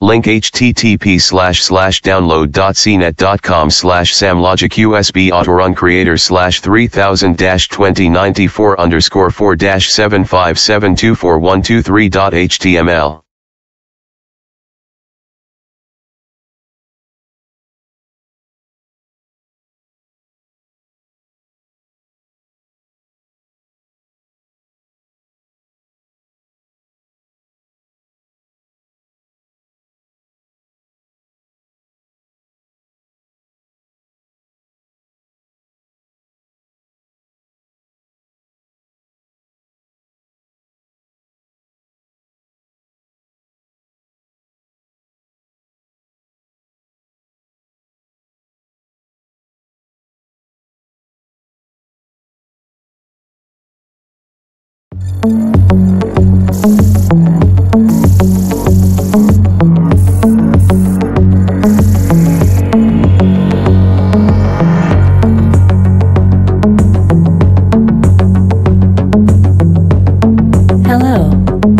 Link http slash slash download.cnet.com slash samlogic USB autorun creator slash 3000 2094 underscore 4 75724123.html Hello,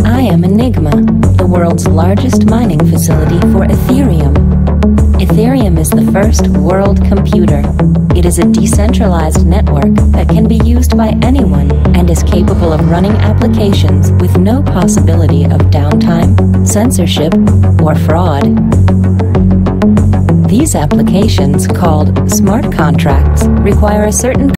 I am Enigma, the world's largest mining facility for Ethereum. Ethereum is the first world computer. It is a decentralized network that can be used by anyone and is capable of running applications with no possibility of downtime, censorship, or fraud. These applications, called smart contracts, require a certain